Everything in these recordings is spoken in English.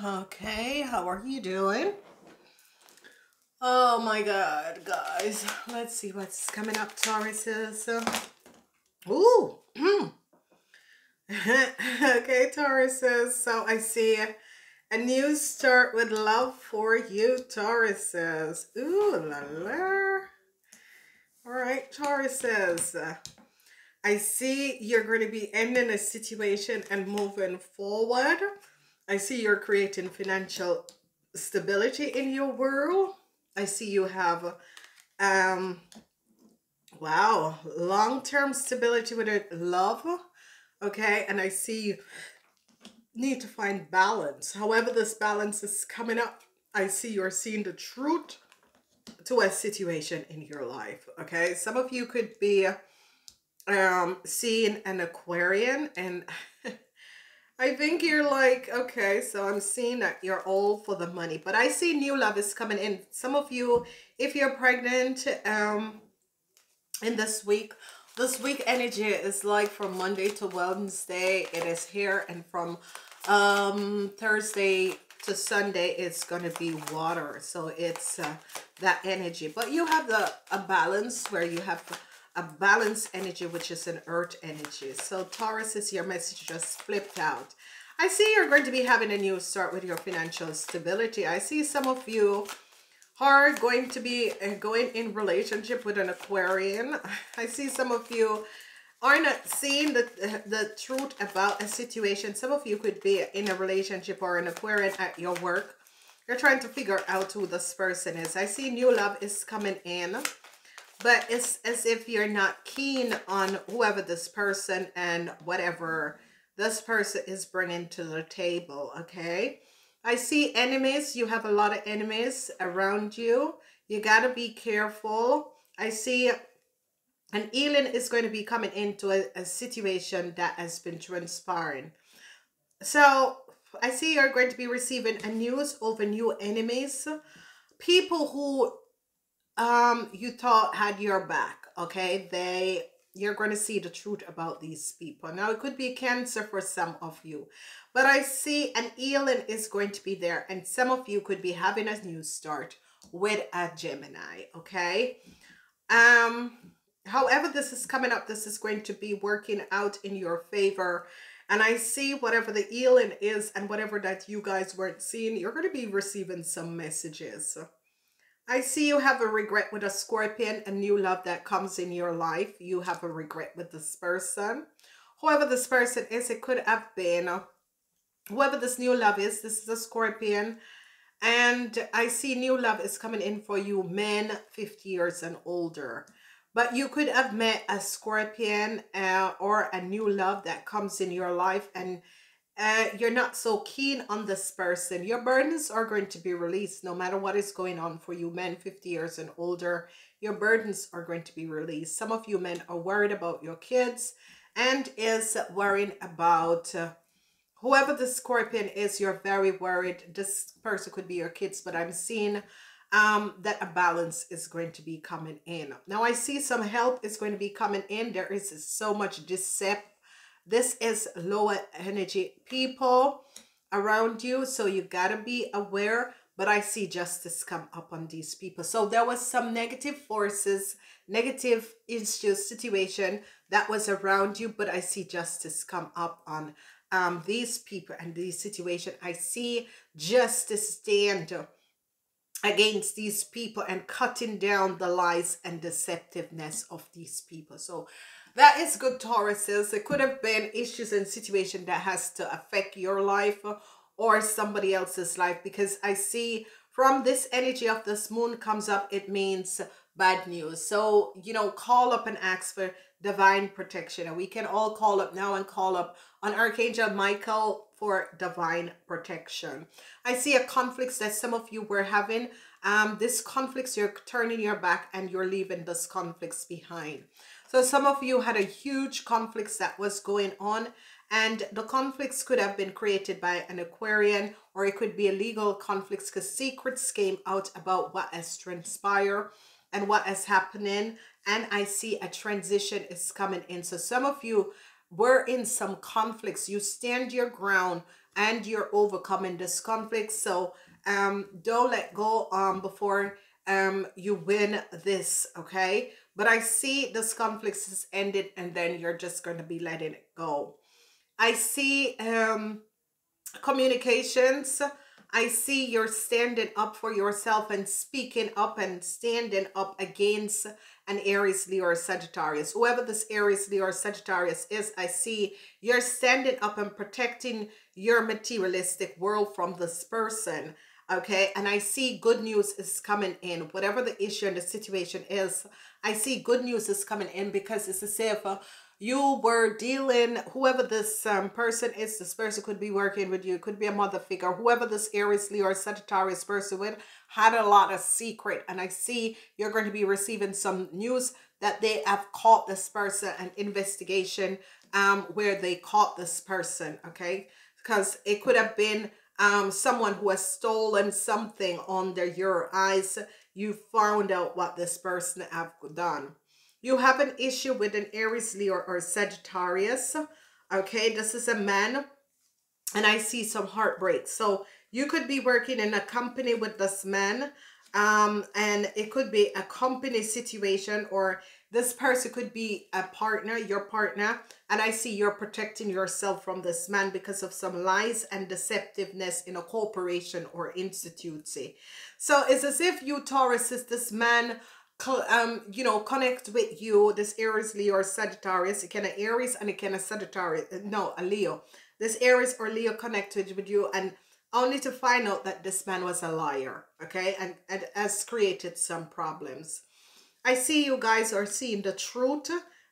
Taurus. Okay, how are you doing? Oh my god, guys. Let's see what's coming up, Tauruses. Ooh. Hmm. okay, Tauruses. So I see a new start with love for you, Tauruses. Ooh la la. All right, Tauruses. I see you're going to be ending a situation and moving forward. I see you're creating financial stability in your world. I see you have, um, wow, long-term stability with it, love. Okay, and I see you need to find balance. However, this balance is coming up, I see you're seeing the truth to a situation in your life. Okay, some of you could be um seeing an Aquarian and I think you're like, okay, so I'm seeing that you're all for the money, but I see new love is coming in. Some of you, if you're pregnant, um, in this week, this week energy is like from Monday to Wednesday, it is here, and from um Thursday to Sunday, it's going to be water. So it's uh, that energy, but you have the a balance where you have a balanced energy, which is an earth energy. So Taurus is your message just flipped out. I see you're going to be having a new start with your financial stability. I see some of you are going to be uh, going in relationship with an Aquarian. I see some of you are not seeing the, the truth about a situation. Some of you could be in a relationship or an Aquarian at your work. You're trying to figure out who this person is. I see new love is coming in but it's as if you're not keen on whoever this person and whatever this person is bringing to the table, okay? I see enemies. You have a lot of enemies around you. You got to be careful. I see an healing is going to be coming into a, a situation that has been transpiring. So I see you're going to be receiving a news over new enemies. People who um you thought had your back okay? They you're going to see the truth about these people. Now it could be cancer for some of you but i see an healing is going to be there and some of you could be having a new start with a gemini okay? Um however this is coming up this is going to be working out in your favor and I see whatever the healing is and whatever that you guys weren't seeing, you're going to be receiving some messages. I see you have a regret with a scorpion, a new love that comes in your life. You have a regret with this person. Whoever this person is, it could have been. Whoever this new love is, this is a scorpion. And I see new love is coming in for you, men 50 years and older. But you could have met a scorpion uh, or a new love that comes in your life and uh, you're not so keen on this person, your burdens are going to be released no matter what is going on for you men 50 years and older. Your burdens are going to be released. Some of you men are worried about your kids and is worrying about uh, whoever the scorpion is, you're very worried. This person could be your kids, but I'm seeing um, that a balance is going to be coming in. Now I see some help is going to be coming in. There is so much deception this is lower energy people around you. So you got to be aware. But I see justice come up on these people. So there was some negative forces, negative issues, situation that was around you. But I see justice come up on um, these people and these situation. I see justice stand against these people and cutting down the lies and deceptiveness of these people. So that is good Tauruses. It could have been issues and situation that has to affect your life or somebody else's life because I see from this energy of this moon comes up, it means bad news. So, you know, call up and ask for divine protection. And we can all call up now and call up on Archangel Michael for divine protection. I see a conflict that some of you were having. Um, this conflicts, you're turning your back and you're leaving this conflicts behind. So some of you had a huge conflicts that was going on and the conflicts could have been created by an Aquarian or it could be illegal conflicts because secrets came out about what has transpired and what is happening and I see a transition is coming in. So some of you were in some conflicts. You stand your ground and you're overcoming this conflict. So um, don't let go um, before um, you win this, okay? But I see this conflict is ended and then you're just going to be letting it go. I see um, communications. I see you're standing up for yourself and speaking up and standing up against an Aries, Leo, or Sagittarius. Whoever this Aries, Leo, or Sagittarius is, I see you're standing up and protecting your materialistic world from this person okay? And i see good news is coming in. Whatever the issue and the situation is i see good news is coming in because it's as if uh, you were dealing whoever this um, person is this person could be working with you it could be a mother figure whoever this aries leo or sagittarius person with had a lot of secret. And i see you're going to be receiving some news that they have caught this person an investigation um where they caught this person okay? Because it could have been um, someone who has stolen something under your eyes, you found out what this person have done. You have an issue with an Aries, Leo, or Sagittarius. Okay, this is a man, and I see some heartbreak. So you could be working in a company with this man, um, and it could be a company situation or this person could be a partner, your partner, and I see you're protecting yourself from this man because of some lies and deceptiveness in a corporation or institute. So it's as if you, Taurus, is this man um you know connect with you this aries leo or sagittarius. It can a aries and it can a sagittarius no a leo. This aries or leo connected with you and only to find out that this man was a liar okay? And, and has created some problems I see you guys are seeing the truth.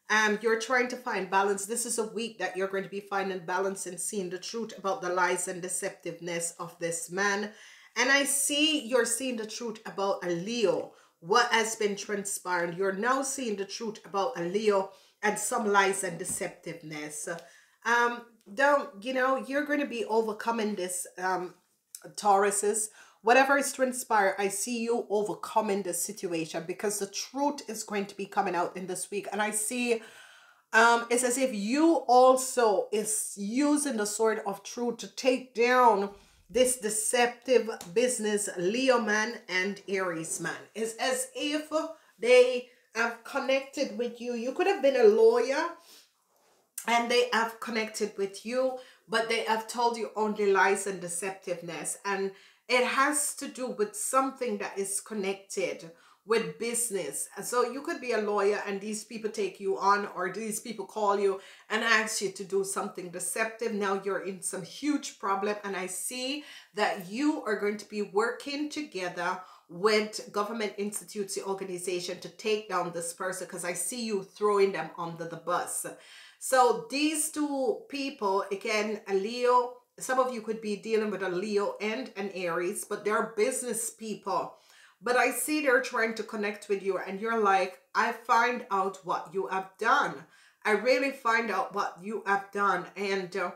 Um, you're trying to find balance. This is a week that you're going to be finding balance and seeing the truth about the lies and deceptiveness of this man. And I see you're seeing the truth about a Leo. What has been transpiring. You're now seeing the truth about a Leo and some lies and deceptiveness. Um, don't, you know, you're going to be overcoming this, um, Tauruses whatever is transpired, I see you overcoming the situation because the truth is going to be coming out in this week. And I see um, it's as if you also is using the sword of truth to take down this deceptive business Leo man and Aries man. It's as if they have connected with you. You could have been a lawyer and they have connected with you, but they have told you only lies and deceptiveness. And it has to do with something that is connected with business. So you could be a lawyer and these people take you on or these people call you and ask you to do something deceptive. Now you're in some huge problem and I see that you are going to be working together with government institutes, organization to take down this person because I see you throwing them under the bus. So these two people, again, a Leo some of you could be dealing with a Leo and an Aries, but they're business people. But I see they're trying to connect with you and you're like, I find out what you have done. I really find out what you have done. And uh,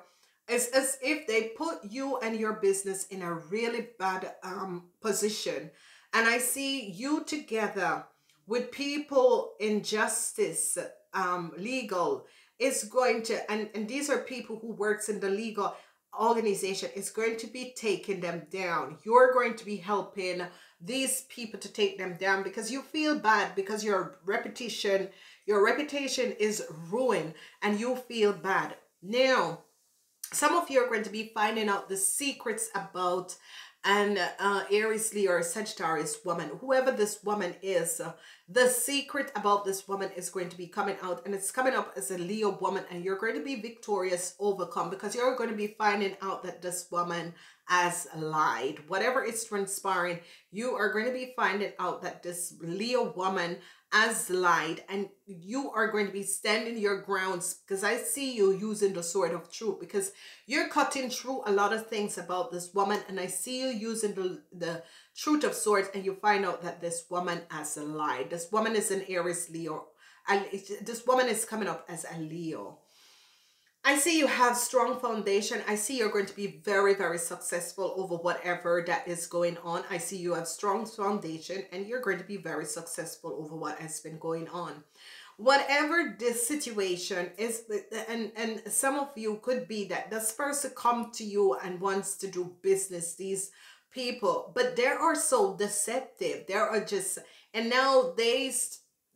it's as if they put you and your business in a really bad um, position. And I see you together with people in justice, um, legal, is going to, and, and these are people who works in the legal, organization is going to be taking them down. You're going to be helping these people to take them down because you feel bad because your reputation, your reputation is ruined and you feel bad. Now, some of you are going to be finding out the secrets about an uh, Aries, Leo, or Sagittarius woman, whoever this woman is, uh, the secret about this woman is going to be coming out and it's coming up as a Leo woman and you're going to be victorious, overcome because you're going to be finding out that this woman has lied. Whatever is transpiring, you are going to be finding out that this Leo woman as lied and you are going to be standing your grounds because I see you using the sword of truth because you're cutting through a lot of things about this woman and I see you using the, the truth of swords and you find out that this woman has lied. This woman is an Aries Leo. This woman is coming up as a Leo. I see you have strong foundation. I see you're going to be very, very successful over whatever that is going on. I see you have strong foundation and you're going to be very successful over what has been going on. whatever this situation is and and some of you could be that this person come to you and wants to do business these people but they are so deceptive. They are just and now they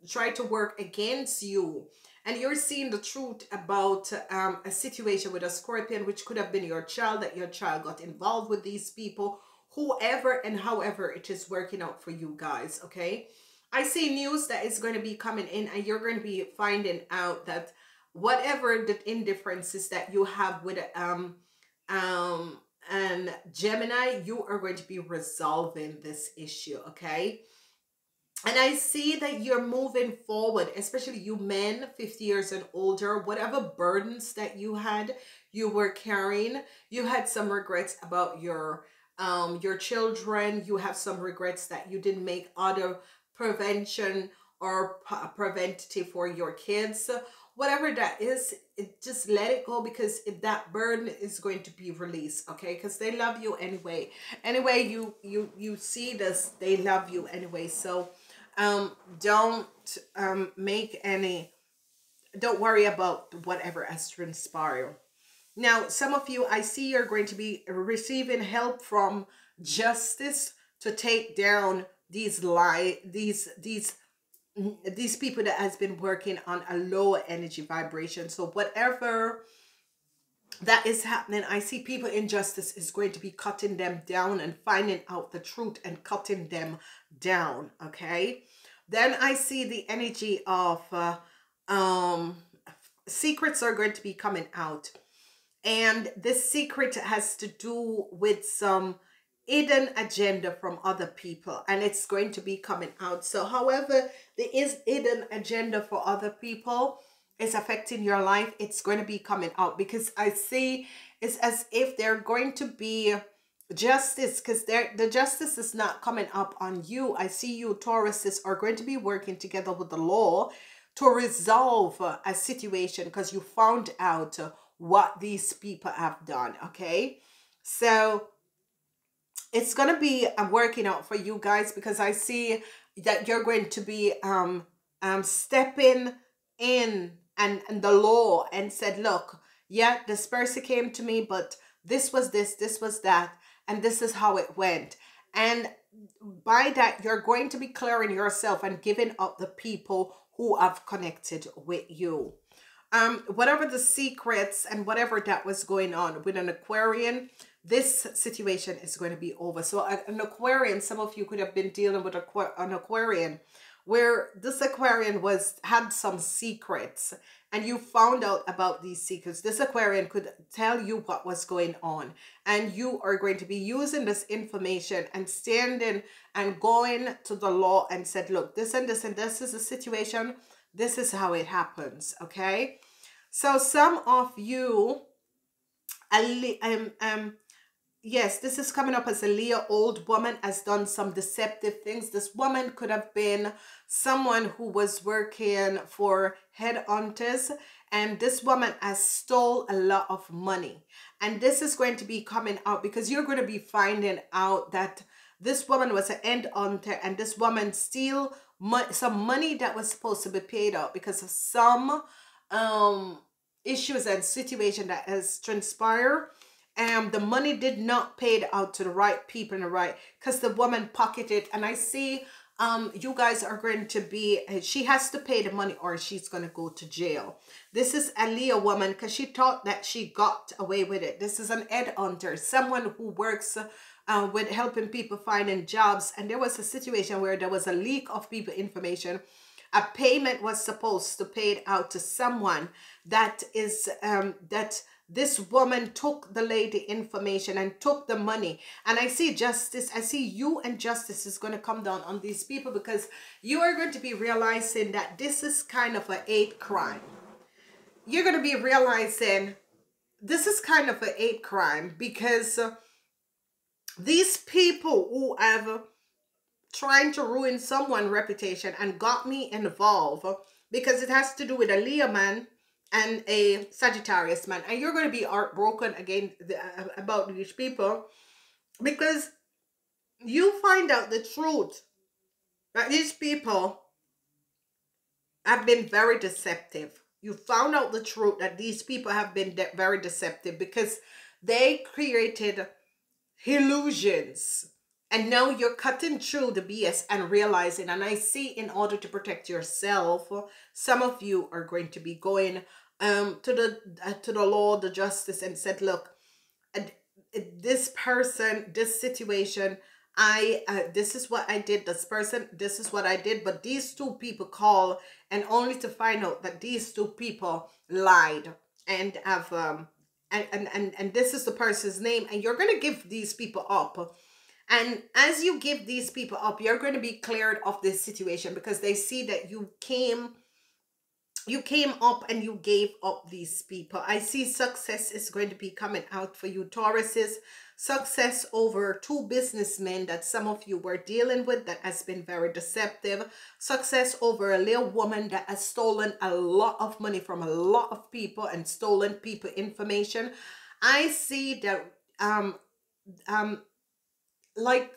try to work against you. And you're seeing the truth about um, a situation with a scorpion which could have been your child that your child got involved with these people whoever and however it is working out for you guys okay? I see news that is going to be coming in and you're going to be finding out that whatever the indifferences that you have with um um and Gemini, you are going to be resolving this issue, okay? And I see that you're moving forward, especially you men, 50 years and older, whatever burdens that you had, you were carrying, you had some regrets about your um your children, you have some regrets that you didn't make other prevention or preventative for your kids whatever that is it just let it go because that burden is going to be released okay? Because they love you anyway. Anyway you you you see this they love you anyway. So um don't um make any don't worry about whatever has transpired. Now some of you i see you're going to be receiving help from justice to take down these lie these these these people that has been working on a lower energy vibration. So whatever that is happening i see people injustice is going to be cutting them down and finding out the truth and cutting them down okay? Then i see the energy of uh, um secrets are going to be coming out. And this secret has to do with some hidden agenda from other people and it's going to be coming out. So however there is hidden agenda for other people is affecting your life it's going to be coming out. Because i see it's as if they're going to be justice because the justice is not coming up on you. I see you tauruses are going to be working together with the law to resolve a situation because you found out what these people have done okay? So it's going to be working out for you guys because I see that you're going to be um um stepping in and, and the law and said, look, yeah, this person came to me, but this was this, this was that, and this is how it went. And by that, you're going to be clearing yourself and giving up the people who have connected with you. Um, whatever the secrets and whatever that was going on with an Aquarian, this situation is going to be over. So an Aquarian, some of you could have been dealing with an Aquarian where this Aquarian was had some secrets and you found out about these secrets. This Aquarian could tell you what was going on and you are going to be using this information and standing and going to the law and said, look, this and this and this is the situation. This is how it happens, okay? So some of you, um, um, yes, this is coming up as a Leo old woman has done some deceptive things. This woman could have been someone who was working for headhunters and this woman has stole a lot of money. And this is going to be coming out because you're going to be finding out that this woman was an headhunter and this woman steal mo some money that was supposed to be paid out because of some um issues and situation that has transpired and the money did not paid out to the right people in the right because the woman pocketed it. and i see um you guys are going to be uh, she has to pay the money or she's going to go to jail. This is a leo woman because she thought that she got away with it. This is an ed hunter someone who works uh, with helping people finding jobs. And there was a situation where there was a leak of people information. A payment was supposed to paid out to someone that is um that this woman took the lady information and took the money. And i see justice i see you and justice is going to come down on these people because you are going to be realizing that this is kind of a hate crime. You're going to be realizing this is kind of a hate crime because these people who have trying to ruin someone's reputation and got me involved because it has to do with a Leo man and a Sagittarius man. And you're going to be heartbroken again uh, about these people because you find out the truth that these people have been very deceptive. You found out the truth that these people have been de very deceptive because they created illusions. And now you're cutting through the BS and realizing, and I see in order to protect yourself, some of you are going to be going um, to the uh, to the law, the justice, and said, look, this person, this situation, I uh, this is what I did. This person, this is what I did. But these two people call, and only to find out that these two people lied and have um and and and, and this is the person's name, and you're gonna give these people up. And as you give these people up, you're going to be cleared of this situation because they see that you came you came up and you gave up these people. I see success is going to be coming out for you, Tauruses. Success over two businessmen that some of you were dealing with that has been very deceptive. Success over a little woman that has stolen a lot of money from a lot of people and stolen people information. I see that um um like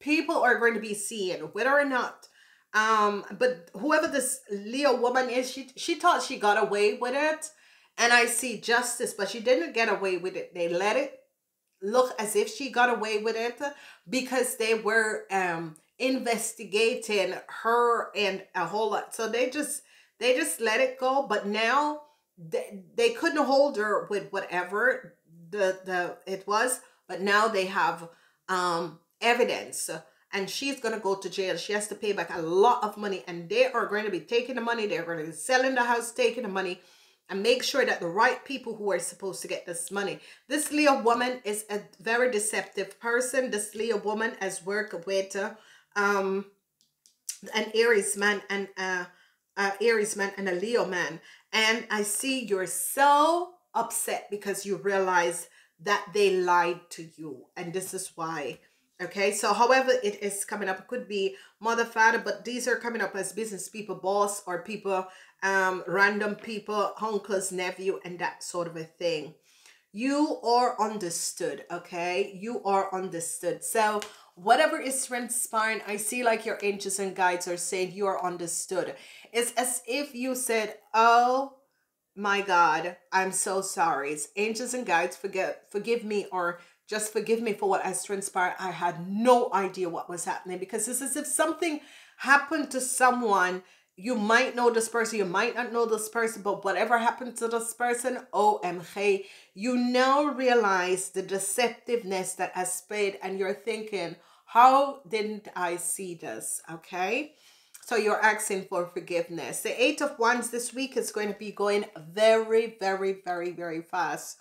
people are going to be seeing whether or not um but whoever this leo woman is she she thought she got away with it. And i see justice but she didn't get away with it. They let it look as if she got away with it because they were um investigating her and a whole lot. So they just they just let it go. But now they, they couldn't hold her with whatever the the it was. But now they have um evidence and she's going to go to jail. She has to pay back a lot of money and they are going to be taking the money. They're going to be selling the house, taking the money and make sure that the right people who are supposed to get this money. This Leo woman is a very deceptive person. This Leo woman has worked with uh, um, an Aries man and uh, uh, Aries man and a Leo man. And I see you're so upset because you realize that they lied to you. And this is why Okay, so however it is coming up, it could be mother, father, but these are coming up as business people, boss, or people, um, random people, uncles, nephew, and that sort of a thing. You are understood, okay? You are understood. So whatever is transpiring, I see like your angels and guides are saying you are understood. It's as if you said, oh my God, I'm so sorry. angels and guides, forget, forgive me or just forgive me for what has transpired. I had no idea what was happening because it's as if something happened to someone. You might know this person, you might not know this person, but whatever happened to this person, OMG, you now realize the deceptiveness that has played and you're thinking, how didn't I see this? Okay. So you're asking for forgiveness. The Eight of Wands this week is going to be going very, very, very, very fast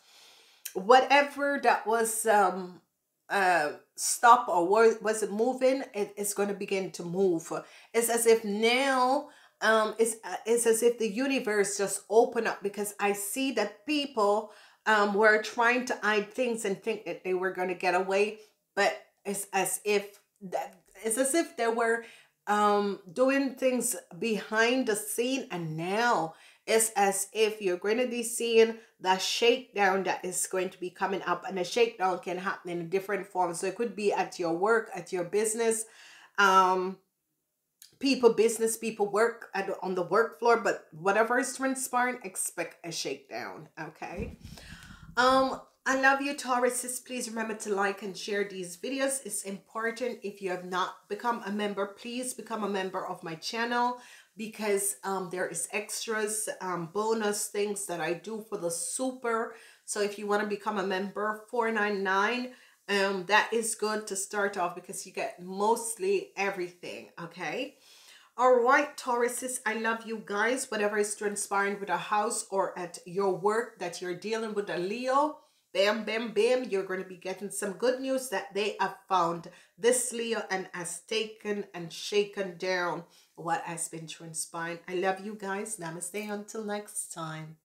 whatever that was um uh stop or was, it moving it, it's going to begin to move. It's as if now um it's, uh, it's as if the universe just open up because i see that people um were trying to hide things and think that they were going to get away but it's as if that it's as if they were um doing things behind the scene and now it's as if you're going to be seeing the shakedown that is going to be coming up and the shakedown can happen in different forms so it could be at your work at your business um people business people work at, on the work floor but whatever is transpiring expect a shakedown okay um I love you Tauruses. Please remember to like and share these videos. It's important. If you have not become a member, please become a member of my channel because um, there is extras, um, bonus things that I do for the super. So if you want to become a member, four ninety nine, um, that is good to start off because you get mostly everything, okay? All right, Tauruses, I love you guys. Whatever is transpiring with a house or at your work that you're dealing with a Leo, bam, bam, bam, you're going to be getting some good news that they have found this Leo and has taken and shaken down what has been transpiring. I love you guys. Namaste until next time.